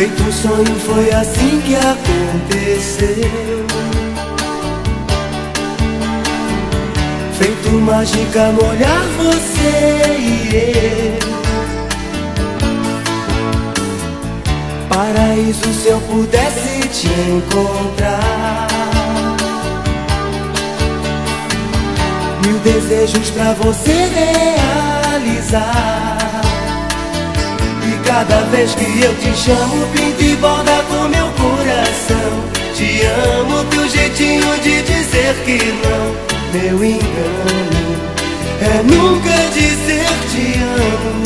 Feito um sonho, foi assim que aconteceu. Feito mágica, molhar você e eu. Paraíso se eu pudesse te encontrar. Mil desejos pra você realizar. Cada vez que eu te chamo, pinto e borda com meu coração. Te amo, teu jeitinho de dizer que não. Meu engano é nunca dizer te amo.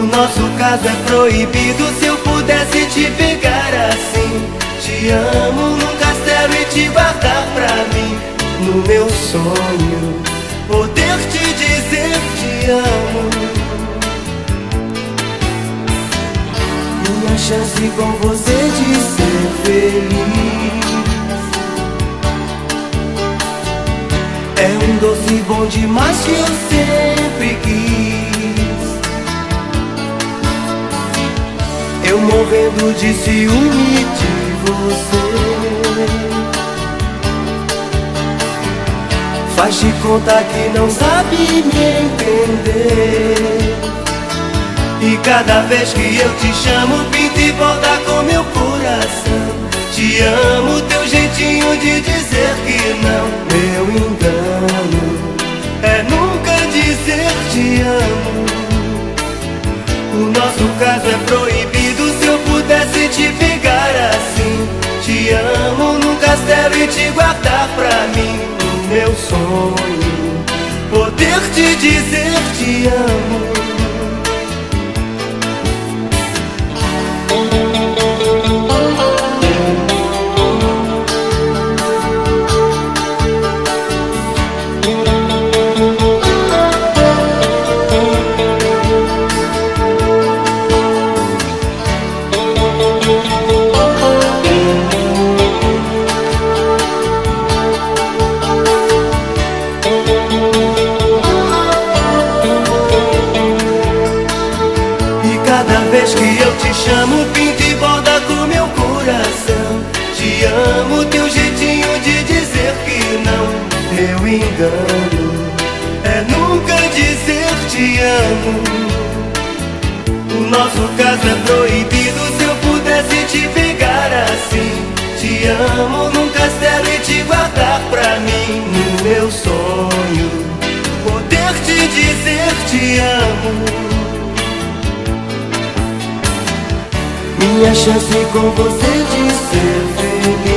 O nosso caso é proibido. Se eu pudesse te pegar assim, te amo num castelo e te guardar pra mim. No meu sonho, poder te dizer te amo. Chance com você de ser feliz. É um doce bom demais que eu sempre quis. Eu morrendo de ciúme de você. Faz de conta que não sabe me entender. E cada vez que eu te chamo, caso é proibido. Se eu pudesse te pegar assim, te amo num castelo e te guardar pra mim. No meu sonho, poder te dizer te amo. Vez que eu te chamo, pinta e borda com meu coração. Te amo, teu jeitinho de dizer que não. Meu engano é nunca dizer te amo. O nosso caso é proibido. Se eu pudesse te pegar assim, te amo Minha chance com você de ser feliz